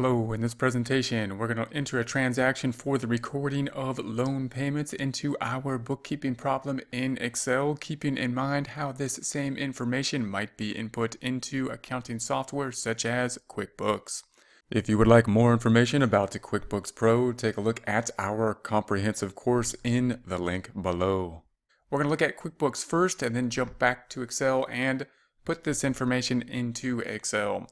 Hello, in this presentation, we're going to enter a transaction for the recording of loan payments into our bookkeeping problem in Excel, keeping in mind how this same information might be input into accounting software such as QuickBooks. If you would like more information about the QuickBooks Pro, take a look at our comprehensive course in the link below. We're going to look at QuickBooks first and then jump back to Excel and put this information into Excel.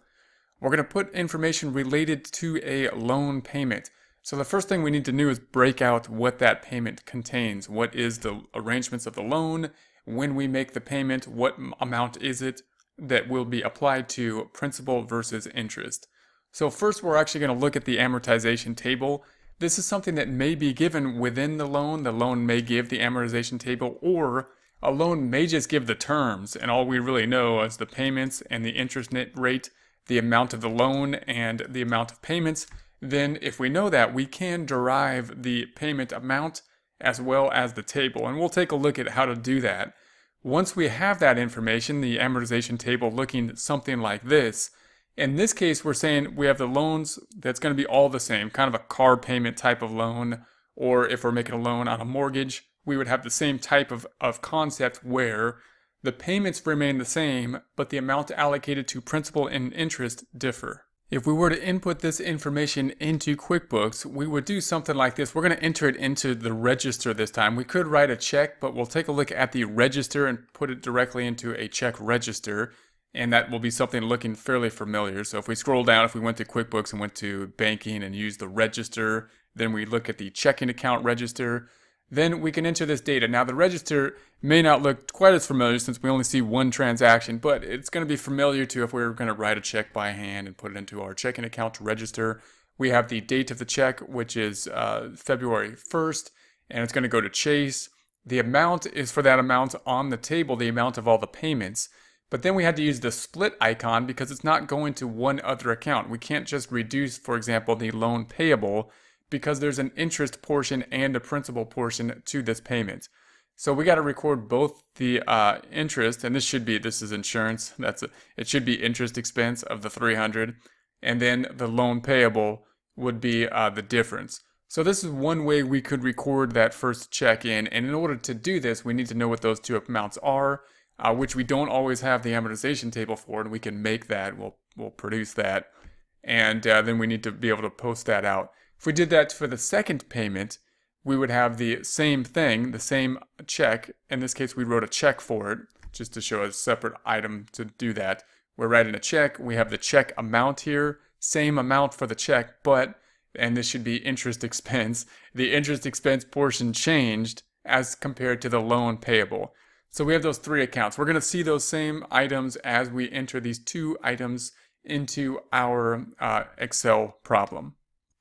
We're going to put information related to a loan payment. So the first thing we need to do is break out what that payment contains. What is the arrangements of the loan? When we make the payment, what amount is it that will be applied to principal versus interest? So first we're actually going to look at the amortization table. This is something that may be given within the loan. The loan may give the amortization table or a loan may just give the terms and all we really know is the payments and the interest rate the amount of the loan and the amount of payments, then if we know that, we can derive the payment amount as well as the table. And we'll take a look at how to do that. Once we have that information, the amortization table looking something like this, in this case, we're saying we have the loans that's going to be all the same, kind of a car payment type of loan, or if we're making a loan on a mortgage, we would have the same type of, of concept where the payments remain the same, but the amount allocated to principal and interest differ. If we were to input this information into QuickBooks, we would do something like this. We're going to enter it into the register this time. We could write a check, but we'll take a look at the register and put it directly into a check register. And that will be something looking fairly familiar. So if we scroll down, if we went to QuickBooks and went to banking and use the register, then we look at the checking account register then we can enter this data. Now the register may not look quite as familiar since we only see one transaction, but it's going to be familiar to if we are going to write a check by hand and put it into our checking account to register. We have the date of the check, which is uh, February 1st, and it's going to go to Chase. The amount is for that amount on the table, the amount of all the payments. But then we had to use the split icon because it's not going to one other account. We can't just reduce, for example, the loan payable because there's an interest portion and a principal portion to this payment. So we got to record both the uh, interest, and this should be, this is insurance, that's a, it should be interest expense of the 300, and then the loan payable would be uh, the difference. So this is one way we could record that first check in, and in order to do this, we need to know what those two amounts are, uh, which we don't always have the amortization table for, and we can make that, we'll, we'll produce that, and uh, then we need to be able to post that out. If we did that for the second payment, we would have the same thing, the same check. In this case, we wrote a check for it, just to show a separate item to do that. We're writing a check. We have the check amount here, same amount for the check, but, and this should be interest expense, the interest expense portion changed as compared to the loan payable. So we have those three accounts. We're going to see those same items as we enter these two items into our uh, Excel problem.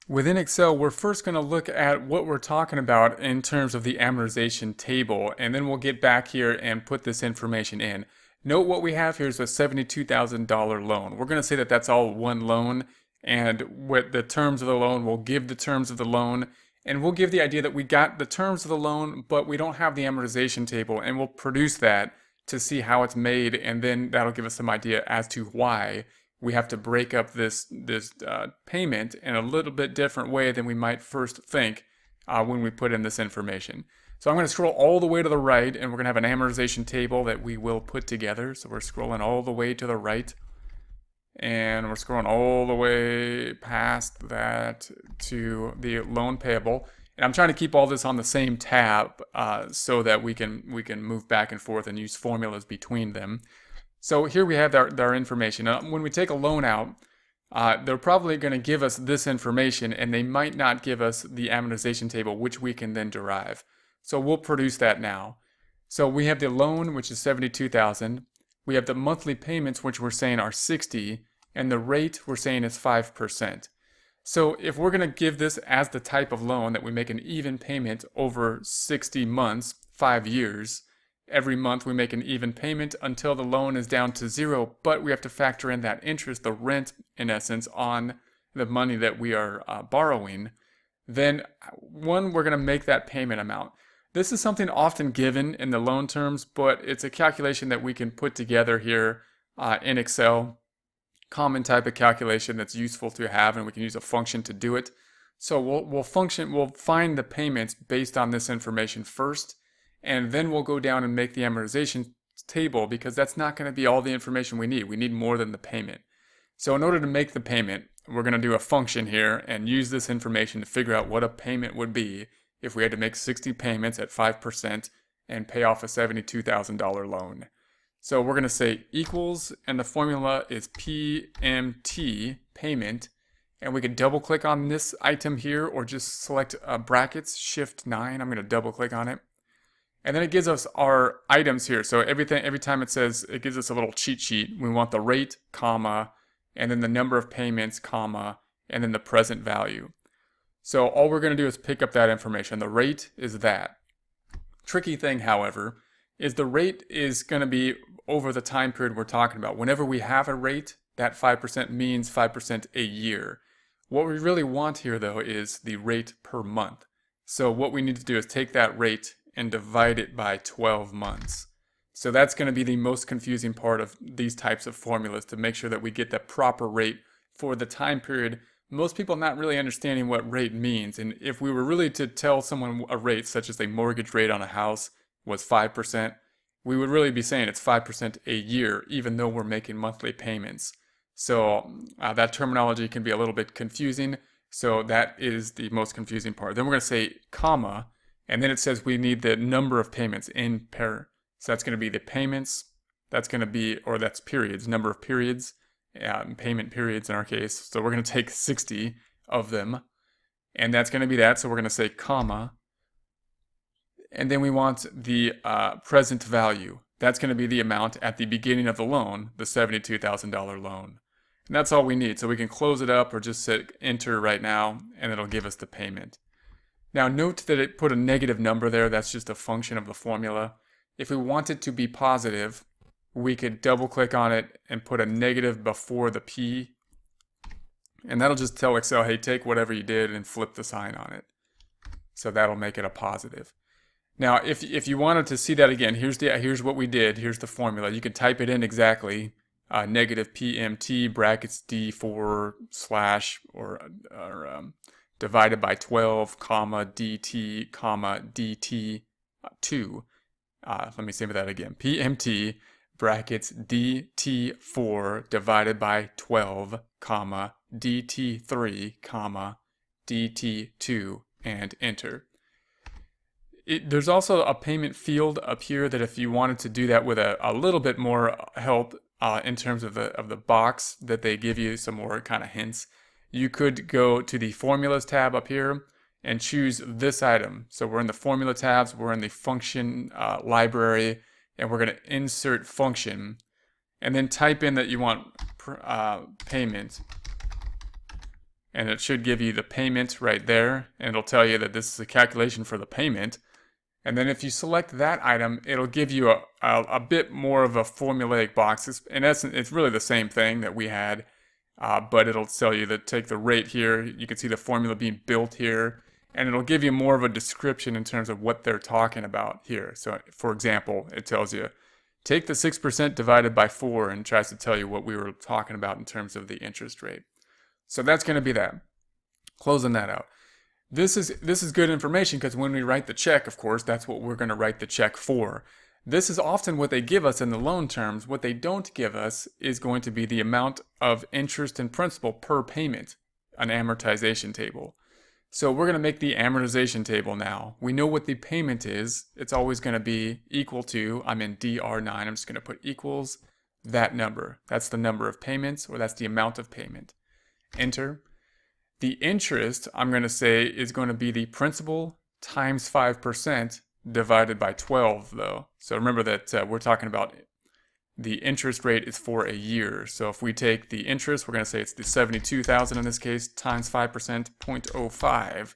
Within Excel, we're first going to look at what we're talking about in terms of the amortization table, and then we'll get back here and put this information in. Note what we have here is a $72,000 loan. We're going to say that that's all one loan, and what the terms of the loan, we'll give the terms of the loan, and we'll give the idea that we got the terms of the loan, but we don't have the amortization table, and we'll produce that to see how it's made, and then that'll give us some idea as to why we have to break up this this uh, payment in a little bit different way than we might first think uh, when we put in this information. So I'm going to scroll all the way to the right and we're going to have an amortization table that we will put together. So we're scrolling all the way to the right and we're scrolling all the way past that to the loan payable. And I'm trying to keep all this on the same tab uh, so that we can we can move back and forth and use formulas between them. So here we have our, our information. Uh, when we take a loan out, uh, they're probably going to give us this information and they might not give us the amortization table, which we can then derive. So we'll produce that now. So we have the loan, which is 72,000. We have the monthly payments, which we're saying are 60, and the rate we're saying is 5%. So if we're going to give this as the type of loan that we make an even payment over 60 months, five years, Every month we make an even payment until the loan is down to zero, but we have to factor in that interest, the rent in essence, on the money that we are uh, borrowing. Then, one, we're going to make that payment amount. This is something often given in the loan terms, but it's a calculation that we can put together here uh, in Excel. common type of calculation that's useful to have and we can use a function to do it. So we'll, we'll function, we'll find the payments based on this information first, and then we'll go down and make the amortization table because that's not going to be all the information we need. We need more than the payment. So in order to make the payment, we're going to do a function here and use this information to figure out what a payment would be if we had to make 60 payments at 5% and pay off a $72,000 loan. So we're going to say equals, and the formula is PMT, payment, and we can double click on this item here or just select uh, brackets, shift 9, I'm going to double click on it. And then it gives us our items here. So everything, every time it says, it gives us a little cheat sheet. We want the rate, comma, and then the number of payments, comma, and then the present value. So all we're going to do is pick up that information. The rate is that. Tricky thing, however, is the rate is going to be over the time period we're talking about. Whenever we have a rate, that 5% means 5% a year. What we really want here, though, is the rate per month. So what we need to do is take that rate and divide it by 12 months. So that's going to be the most confusing part of these types of formulas to make sure that we get the proper rate for the time period. Most people not really understanding what rate means. And if we were really to tell someone a rate, such as a mortgage rate on a house was 5%, we would really be saying it's 5% a year, even though we're making monthly payments. So uh, that terminology can be a little bit confusing. So that is the most confusing part. Then we're going to say comma, and then it says we need the number of payments in per so that's going to be the payments. That's going to be, or that's periods, number of periods, um, payment periods in our case. So we're going to take 60 of them. And that's going to be that. So we're going to say comma. And then we want the uh, present value. That's going to be the amount at the beginning of the loan, the $72,000 loan. And that's all we need. So we can close it up or just hit enter right now and it'll give us the payment. Now note that it put a negative number there. That's just a function of the formula. If we want it to be positive, we could double click on it and put a negative before the P. And that'll just tell Excel, hey, take whatever you did and flip the sign on it. So that'll make it a positive. Now, if, if you wanted to see that again, here's, the, here's what we did. Here's the formula. You can type it in exactly. Uh, negative PMT brackets D4 slash or, or um, divided by 12 comma DT comma DT2 uh, let me say that again, PMT brackets DT4 divided by 12, comma, DT3, comma, DT2, and enter. It, there's also a payment field up here that if you wanted to do that with a, a little bit more help uh, in terms of the, of the box that they give you some more kind of hints, you could go to the formulas tab up here and choose this item. So we're in the formula tabs, we're in the function uh, library, and we're going to insert function, and then type in that you want uh, payment. And it should give you the payment right there, and it'll tell you that this is a calculation for the payment. And then if you select that item, it'll give you a, a, a bit more of a formulaic box. It's, in essence, it's really the same thing that we had, uh, but it'll tell you that take the rate here. You can see the formula being built here and it'll give you more of a description in terms of what they're talking about here. So for example, it tells you, take the 6% divided by 4 and tries to tell you what we were talking about in terms of the interest rate. So that's going to be that. Closing that out. This is, this is good information because when we write the check, of course, that's what we're going to write the check for. This is often what they give us in the loan terms. What they don't give us is going to be the amount of interest and principal per payment, an amortization table. So we're going to make the amortization table now. We know what the payment is. It's always going to be equal to, I'm in DR9, I'm just going to put equals that number. That's the number of payments, or that's the amount of payment. Enter. The interest, I'm going to say, is going to be the principal times 5% divided by 12, though. So remember that uh, we're talking about the interest rate is for a year. So if we take the interest, we're going to say it's the 72,000 in this case, times 5%, 0.05,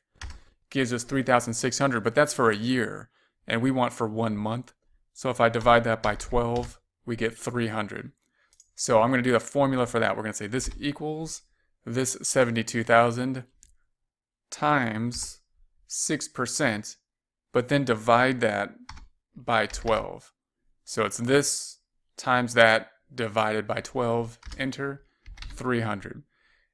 gives us 3,600, but that's for a year, and we want for one month. So if I divide that by 12, we get 300. So I'm going to do the formula for that. We're going to say this equals this 72,000 times 6%, but then divide that by 12. So it's this times that divided by 12, enter. 300.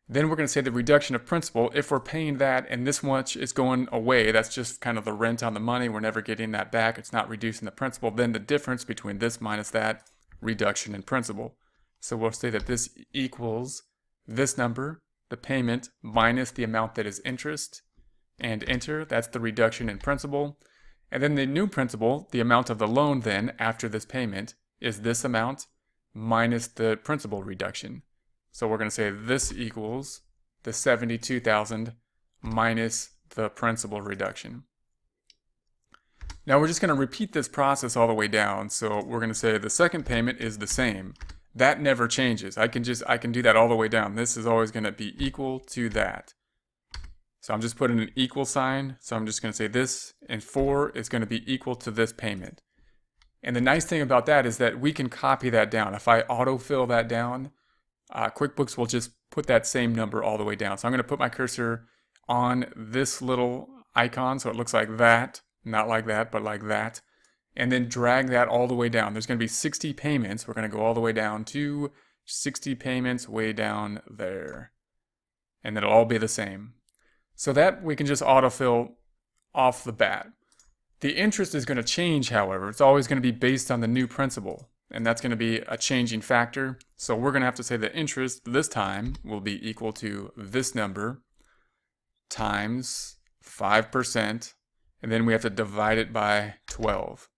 Then we're going to say the reduction of principal. If we're paying that and this much is going away, that's just kind of the rent on the money. We're never getting that back. It's not reducing the principal. Then the difference between this minus that reduction in principal. So we'll say that this equals this number, the payment, minus the amount that is interest, and enter. That's the reduction in principal. And then the new principal, the amount of the loan then after this payment, is this amount minus the principal reduction. So we're going to say this equals the 72,000 minus the principal reduction. Now we're just going to repeat this process all the way down. So we're going to say the second payment is the same. That never changes. I can just, I can do that all the way down. This is always going to be equal to that. So I'm just putting an equal sign. So I'm just going to say this and 4 is going to be equal to this payment. And the nice thing about that is that we can copy that down. If I autofill that down, uh, QuickBooks will just put that same number all the way down. So I'm going to put my cursor on this little icon so it looks like that, not like that, but like that, and then drag that all the way down. There's going to be 60 payments. We're going to go all the way down to 60 payments way down there. And it'll all be the same. So that we can just autofill off the bat. The interest is going to change, however. It's always going to be based on the new principal and that's going to be a changing factor. So we're going to have to say the interest this time will be equal to this number times 5%, and then we have to divide it by 12.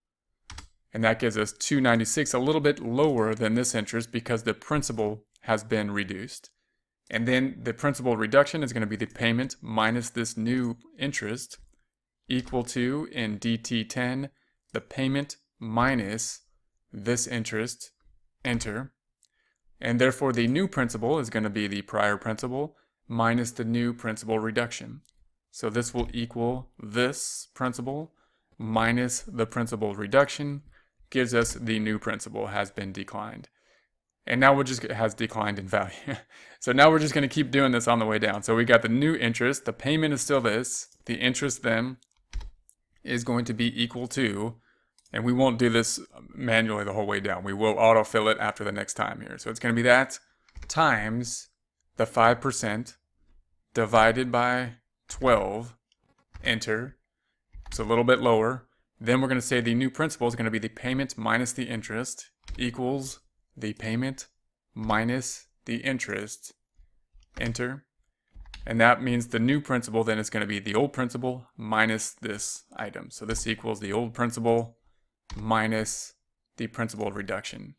And that gives us 296, a little bit lower than this interest because the principal has been reduced. And then the principal reduction is going to be the payment minus this new interest equal to, in DT10, the payment minus this interest, enter, and therefore the new principal is going to be the prior principal minus the new principal reduction. So this will equal this principal minus the principal reduction gives us the new principal has been declined. And now we're just has declined in value. so now we're just going to keep doing this on the way down. So we got the new interest. The payment is still this. The interest then is going to be equal to and we won't do this manually the whole way down. We will autofill it after the next time here. So it's going to be that times the 5% divided by 12, enter. It's a little bit lower. Then we're going to say the new principal is going to be the payment minus the interest equals the payment minus the interest, enter. And that means the new principal then is going to be the old principal minus this item. So this equals the old principal minus the principal reduction.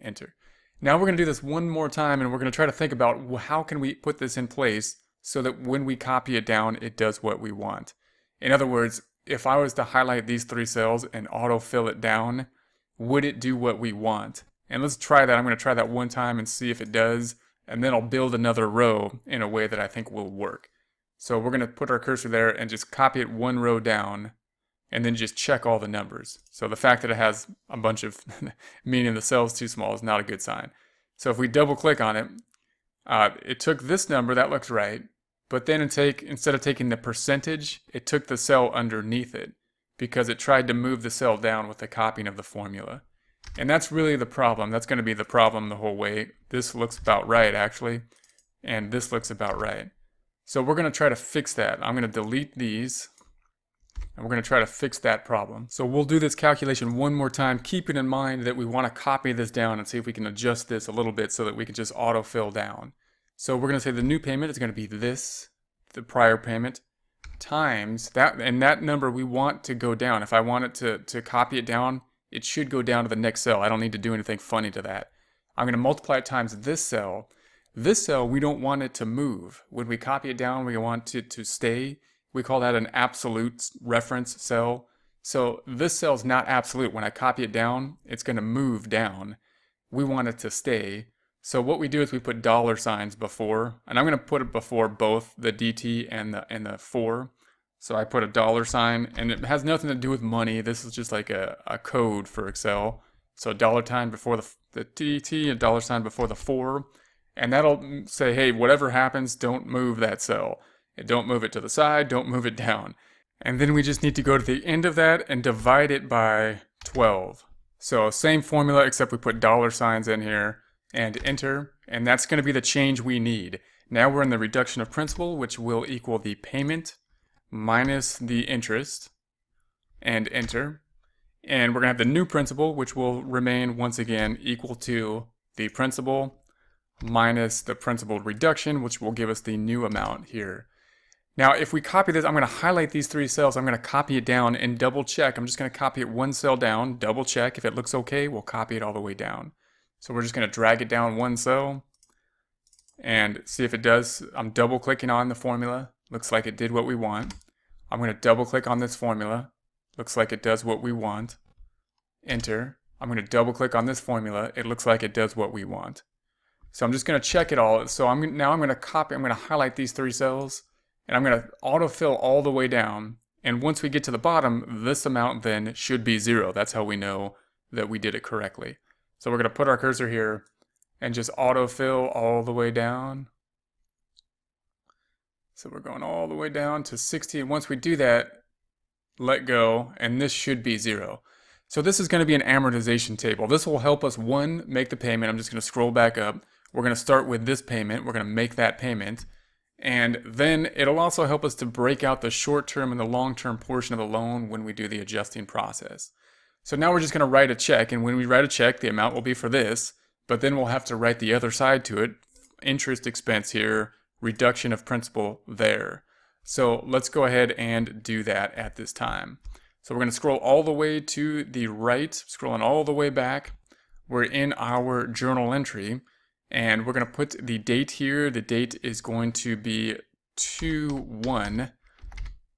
Enter. Now we're going to do this one more time and we're going to try to think about how can we put this in place so that when we copy it down, it does what we want. In other words, if I was to highlight these three cells and autofill it down, would it do what we want? And let's try that. I'm going to try that one time and see if it does. And then I'll build another row in a way that I think will work. So we're going to put our cursor there and just copy it one row down and then just check all the numbers. So the fact that it has a bunch of, meaning the cell is too small is not a good sign. So if we double click on it, uh, it took this number, that looks right, but then take, instead of taking the percentage, it took the cell underneath it because it tried to move the cell down with the copying of the formula. And that's really the problem. That's going to be the problem the whole way. This looks about right, actually, and this looks about right. So we're going to try to fix that. I'm going to delete these and we're going to try to fix that problem. So we'll do this calculation one more time, keeping in mind that we want to copy this down and see if we can adjust this a little bit so that we can just autofill down. So we're going to say the new payment is going to be this, the prior payment, times that, and that number we want to go down. If I want it to, to copy it down, it should go down to the next cell. I don't need to do anything funny to that. I'm going to multiply it times this cell. This cell, we don't want it to move. When we copy it down, we want it to stay we call that an absolute reference cell. So this cell is not absolute. When I copy it down, it's going to move down. We want it to stay. So what we do is we put dollar signs before, and I'm going to put it before both the DT and the and the 4. So I put a dollar sign, and it has nothing to do with money. This is just like a, a code for Excel. So dollar sign before the, the DT, a dollar sign before the 4. And that'll say, hey, whatever happens, don't move that cell. Don't move it to the side, don't move it down. And then we just need to go to the end of that and divide it by 12. So same formula except we put dollar signs in here. and enter, and that's going to be the change we need. Now we're in the reduction of principal, which will equal the payment minus the interest, and enter. And we're going to have the new principal, which will remain once again equal to the principal minus the principal reduction, which will give us the new amount here. Now, if we copy this, I'm going to highlight these three cells. I'm going to copy it down and double check. I'm just going to copy it one cell down, double check. If it looks okay, we'll copy it all the way down. So we're just going to drag it down one cell and see if it does. I'm double clicking on the formula. Looks like it did what we want. I'm going to double click on this formula. Looks like it does what we want. Enter. I'm going to double click on this formula. It looks like it does what we want. So I'm just going to check it all. So I'm now I'm going to copy, I'm going to highlight these three cells and I'm going to autofill all the way down. And once we get to the bottom, this amount then should be zero. That's how we know that we did it correctly. So we're going to put our cursor here and just autofill all the way down. So we're going all the way down to 60. And once we do that, let go, and this should be zero. So this is going to be an amortization table. This will help us, one, make the payment. I'm just going to scroll back up. We're going to start with this payment. We're going to make that payment. And then it'll also help us to break out the short-term and the long-term portion of the loan when we do the adjusting process. So now we're just going to write a check, and when we write a check, the amount will be for this, but then we'll have to write the other side to it, interest expense here, reduction of principal there. So let's go ahead and do that at this time. So we're going to scroll all the way to the right, scrolling all the way back. We're in our journal entry, and we're going to put the date here. The date is going to be 2-1.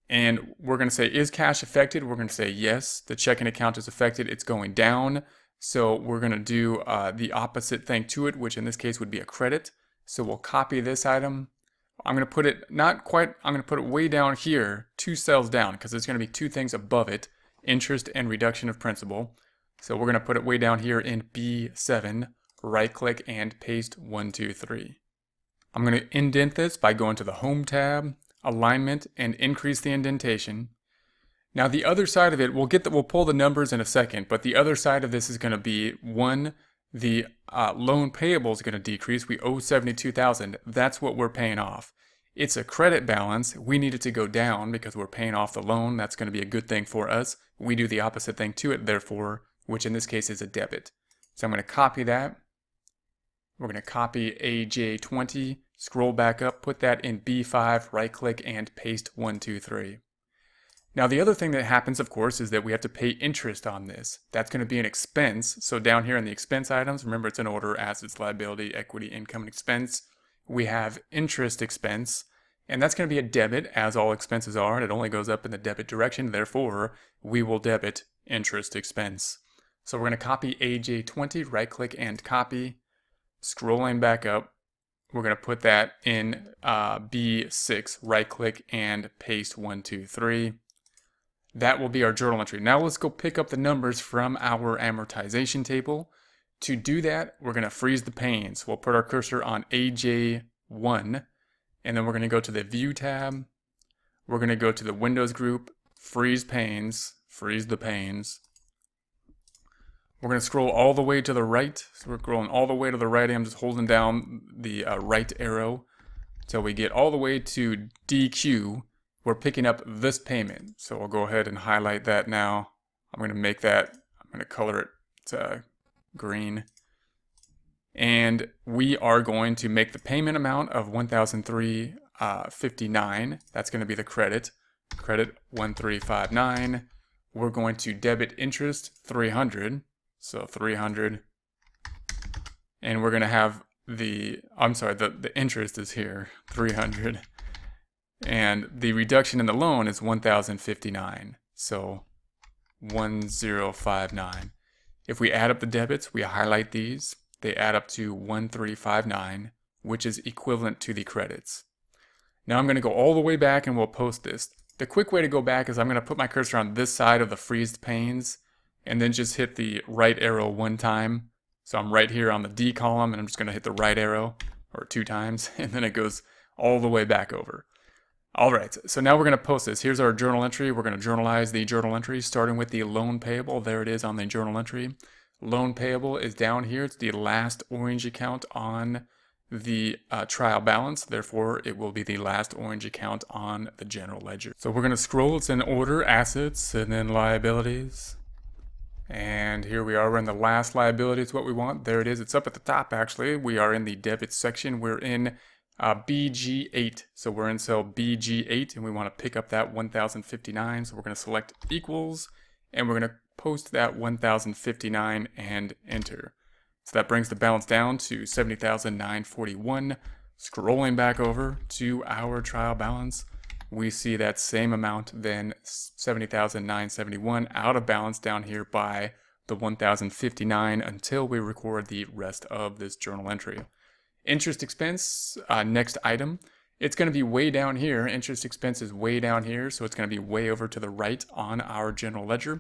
And we're going to say, is cash affected? We're going to say yes, the checking account is affected. It's going down. So we're going to do uh, the opposite thing to it, which in this case would be a credit. So we'll copy this item. I'm going to put it not quite, I'm going to put it way down here, two cells down, because there's going to be two things above it, interest and reduction of principal. So we're going to put it way down here in B7 right click and paste 123. I'm going to indent this by going to the Home tab, Alignment, and increase the indentation. Now the other side of it, we'll get that we'll pull the numbers in a second, but the other side of this is going to be one, the uh, loan payable is going to decrease. We owe 72,000. That's what we're paying off. It's a credit balance. We need it to go down because we're paying off the loan. That's going to be a good thing for us. We do the opposite thing to it, therefore, which in this case is a debit. So I'm going to copy that we're going to copy AJ20, scroll back up, put that in B5, right click, and paste 123. Now the other thing that happens, of course, is that we have to pay interest on this. That's going to be an expense. So down here in the expense items, remember it's an order, assets, liability, equity, income, and expense. We have interest expense, and that's going to be a debit, as all expenses are, and it only goes up in the debit direction. Therefore, we will debit interest expense. So we're going to copy AJ20, right click and copy, Scrolling back up, we're going to put that in uh, B6, right click and paste 123. That will be our journal entry. Now let's go pick up the numbers from our amortization table. To do that, we're going to freeze the panes. We'll put our cursor on AJ1, and then we're going to go to the View tab. We're going to go to the Windows group, freeze panes, freeze the panes. We're going to scroll all the way to the right. So we're scrolling all the way to the right. I'm just holding down the uh, right arrow until we get all the way to DQ. We're picking up this payment. So we'll go ahead and highlight that now. I'm going to make that, I'm going to color it to green. And we are going to make the payment amount of 1,359. Uh, That's going to be the credit. Credit 1359. We're going to debit interest 300. So 300. And we're going to have the, I'm sorry, the, the interest is here, 300. And the reduction in the loan is 1,059. So 1059. If we add up the debits, we highlight these. They add up to 1359, which is equivalent to the credits. Now I'm going to go all the way back and we'll post this. The quick way to go back is I'm going to put my cursor on this side of the freezed panes and then just hit the right arrow one time. So I'm right here on the D column and I'm just going to hit the right arrow or two times and then it goes all the way back over. All right, so now we're going to post this. Here's our journal entry. We're going to journalize the journal entry starting with the loan payable. There it is on the journal entry. Loan payable is down here. It's the last orange account on the uh, trial balance. Therefore, it will be the last orange account on the general ledger. So we're going to scroll. It's in order, assets, and then liabilities. And here we are. We're in the last liability. It's what we want. There it is. It's up at the top, actually. We are in the debit section. We're in uh, BG8. So we're in cell BG8, and we want to pick up that 1059. So we're going to select equals, and we're going to post that 1059 and enter. So that brings the balance down to 70,941. Scrolling back over to our trial balance, we see that same amount then 70,971 out of balance down here by the 1059 until we record the rest of this journal entry. Interest expense, uh, next item, it's going to be way down here. Interest expense is way down here, so it's going to be way over to the right on our general ledger.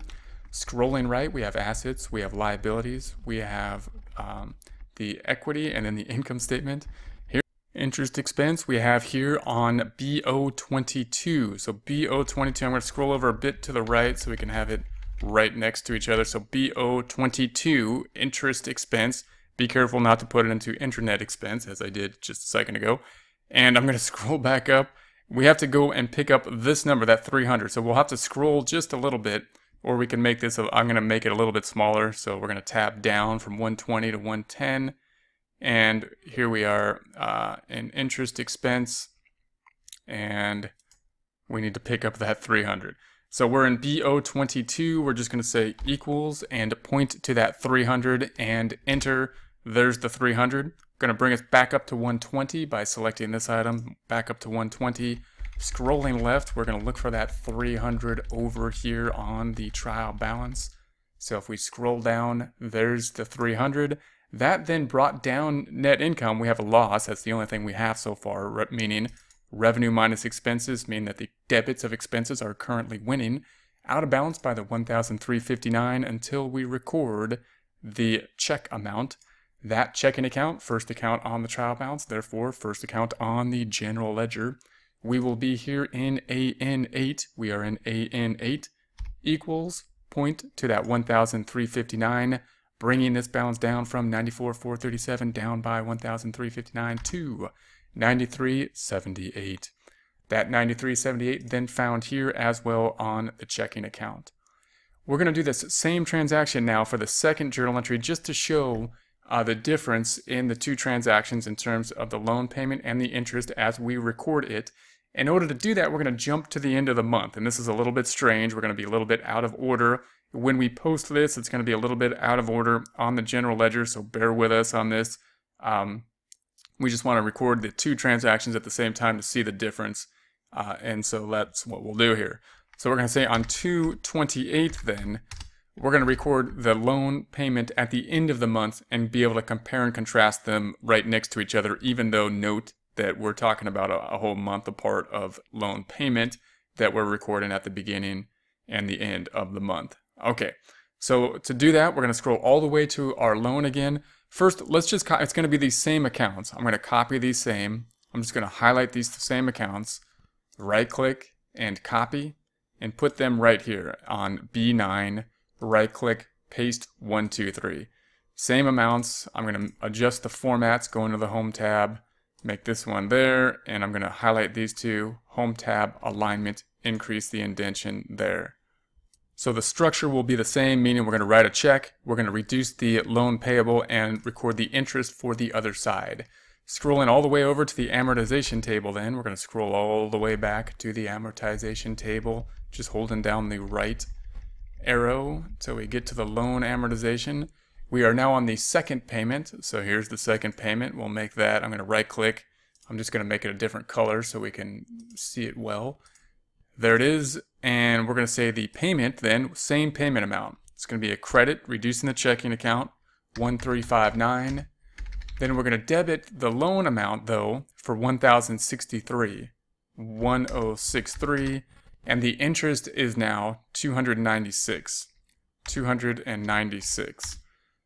Scrolling right, we have assets, we have liabilities, we have um, the equity, and then the income statement. Here, interest expense we have here on BO22. So BO22, I'm going to scroll over a bit to the right so we can have it right next to each other. So BO22, interest expense. Be careful not to put it into internet expense, as I did just a second ago. And I'm going to scroll back up. We have to go and pick up this number, that 300. So we'll have to scroll just a little bit or we can make this, I'm going to make it a little bit smaller. So we're going to tap down from 120 to 110. And here we are uh, in interest expense. And we need to pick up that 300. So we're in BO22. We're just going to say equals and point to that 300 and enter. There's the 300. Going to bring us back up to 120 by selecting this item, back up to 120. Scrolling left, we're going to look for that 300 over here on the trial balance. So if we scroll down, there's the 300. That then brought down net income. We have a loss. That's the only thing we have so far, meaning revenue minus expenses mean that the debits of expenses are currently winning. Out of balance by the 1,359 until we record the check amount. That checking account, first account on the trial balance, therefore first account on the general ledger. We will be here in AN8. We are in AN8 equals point to that 1,359, bringing this balance down from 94,437 down by 1,359 to 9378. That 9378 then found here as well on the checking account. We're going to do this same transaction now for the second journal entry just to show uh, the difference in the two transactions in terms of the loan payment and the interest as we record it in order to do that, we're going to jump to the end of the month. And this is a little bit strange. We're going to be a little bit out of order. When we post this, it's going to be a little bit out of order on the general ledger, so bear with us on this. Um, we just want to record the two transactions at the same time to see the difference. Uh, and so that's what we'll do here. So we're going to say on 228 then, we're going to record the loan payment at the end of the month and be able to compare and contrast them right next to each other, even though note that we're talking about a, a whole month apart of loan payment that we're recording at the beginning and the end of the month. Okay, so to do that, we're going to scroll all the way to our loan again. First, let's just, it's going to be these same accounts. I'm going to copy these same. I'm just going to highlight these same accounts, right click and copy and put them right here on B9, right click, paste 123. Same amounts. I'm going to adjust the formats, go into the home tab, make this one there, and I'm going to highlight these two, home tab, alignment, increase the indentation there. So the structure will be the same, meaning we're going to write a check, we're going to reduce the loan payable, and record the interest for the other side. Scrolling all the way over to the amortization table then, we're going to scroll all the way back to the amortization table, just holding down the right arrow until we get to the loan amortization. We are now on the second payment. So here's the second payment. We'll make that. I'm going to right click. I'm just going to make it a different color so we can see it well. There it is. And we're going to say the payment then, same payment amount. It's going to be a credit, reducing the checking account, 1359. Then we're going to debit the loan amount though for 1063, 1063. And the interest is now 296, 296.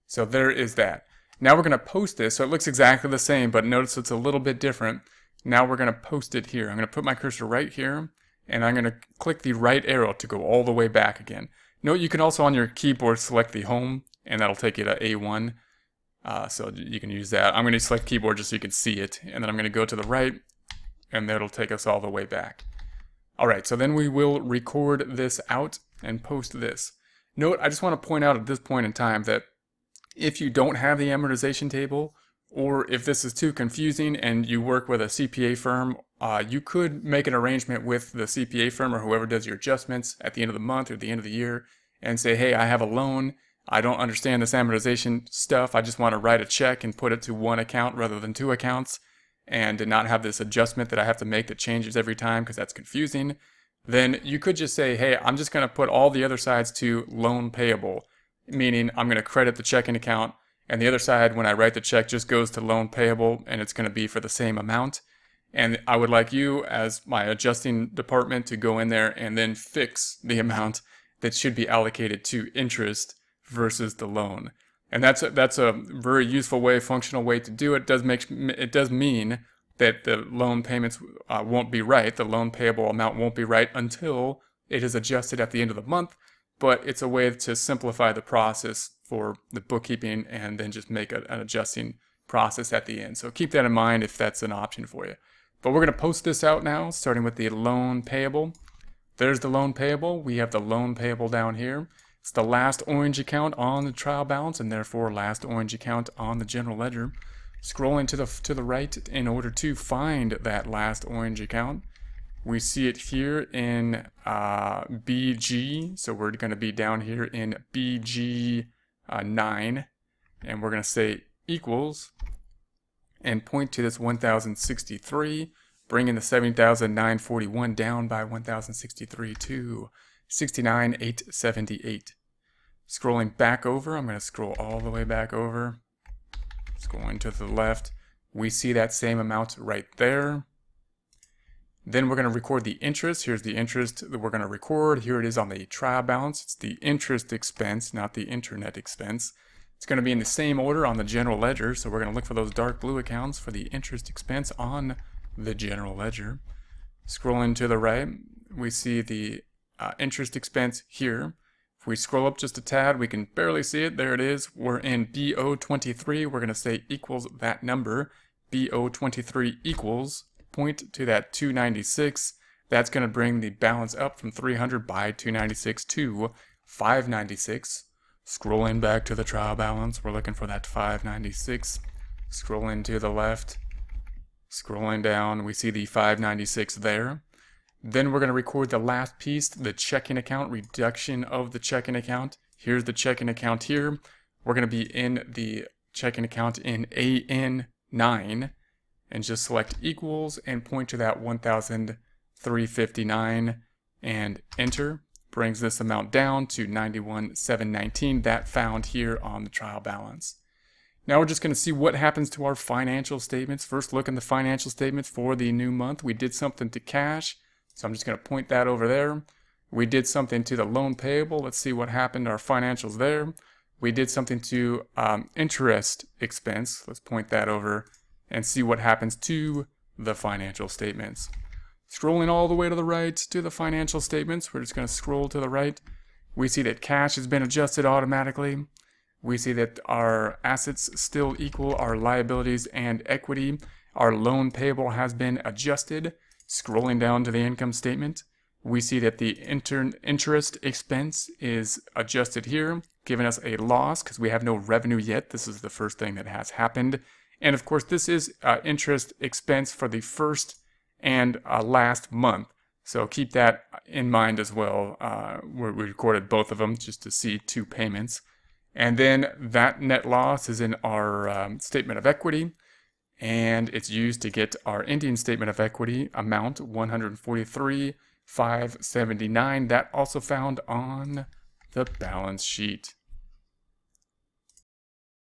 So there is that. Now we're going to post this, so it looks exactly the same, but notice it's a little bit different. Now we're going to post it here. I'm going to put my cursor right here, and I'm going to click the right arrow to go all the way back again. Note you can also on your keyboard select the home and that'll take you to A1. Uh, so you can use that. I'm going to select keyboard just so you can see it, and then I'm going to go to the right, and that'll take us all the way back. All right, so then we will record this out and post this. Note, I just want to point out at this point in time that if you don't have the amortization table, or if this is too confusing and you work with a CPA firm, uh, you could make an arrangement with the CPA firm or whoever does your adjustments at the end of the month or the end of the year and say, hey, I have a loan. I don't understand this amortization stuff. I just want to write a check and put it to one account rather than two accounts and to not have this adjustment that I have to make that changes every time because that's confusing. Then you could just say, hey, I'm just going to put all the other sides to loan payable, meaning I'm going to credit the checking account and the other side, when I write the check, just goes to loan payable and it's going to be for the same amount. And I would like you, as my adjusting department, to go in there and then fix the amount that should be allocated to interest versus the loan. And that's a, that's a very useful way, functional way to do it. It does make it does mean that the loan payments uh, won't be right. The loan payable amount won't be right until it is adjusted at the end of the month. But it's a way to simplify the process for the bookkeeping and then just make a, an adjusting process at the end. So keep that in mind if that's an option for you. But we're going to post this out now, starting with the loan payable. There's the loan payable. We have the loan payable down here. It's the last orange account on the trial balance and therefore last orange account on the general ledger. Scrolling to the, to the right in order to find that last orange account. We see it here in uh, BG. So we're going to be down here in BG uh, 9 and we're going to say equals and point to this 1063 bringing the 70,941 down by 1063 to 69,878. Scrolling back over, I'm going to scroll all the way back over. Scrolling to the left, we see that same amount right there. Then we're going to record the interest. Here's the interest that we're going to record. Here it is on the trial balance. It's the interest expense, not the internet expense. It's going to be in the same order on the general ledger. So we're going to look for those dark blue accounts for the interest expense on the general ledger. Scrolling to the right, we see the uh, interest expense here. If we scroll up just a tad, we can barely see it. There it is. We're in BO23. We're going to say equals that number. BO23 equals point to that 296, that's going to bring the balance up from 300 by 296 to 596. Scrolling back to the trial balance, we're looking for that 596. Scrolling to the left, scrolling down, we see the 596 there. Then we're going to record the last piece, the checking account, reduction of the checking account. Here's the checking account here. We're going to be in the checking account in AN9 and just select equals and point to that 1,359 and enter. Brings this amount down to 91,719 that found here on the trial balance. Now we're just going to see what happens to our financial statements. First look in the financial statements for the new month. We did something to cash, so I'm just going to point that over there. We did something to the loan payable. Let's see what happened to our financials there. We did something to um, interest expense. Let's point that over and see what happens to the financial statements. Scrolling all the way to the right to the financial statements, we're just going to scroll to the right. We see that cash has been adjusted automatically. We see that our assets still equal our liabilities and equity. Our loan payable has been adjusted. Scrolling down to the income statement, we see that the interest expense is adjusted here, giving us a loss because we have no revenue yet. This is the first thing that has happened. And of course, this is uh, interest expense for the first and uh, last month. So keep that in mind as well. Uh, we recorded both of them just to see two payments. And then that net loss is in our um, statement of equity. And it's used to get our ending statement of equity amount 143,579. That also found on the balance sheet.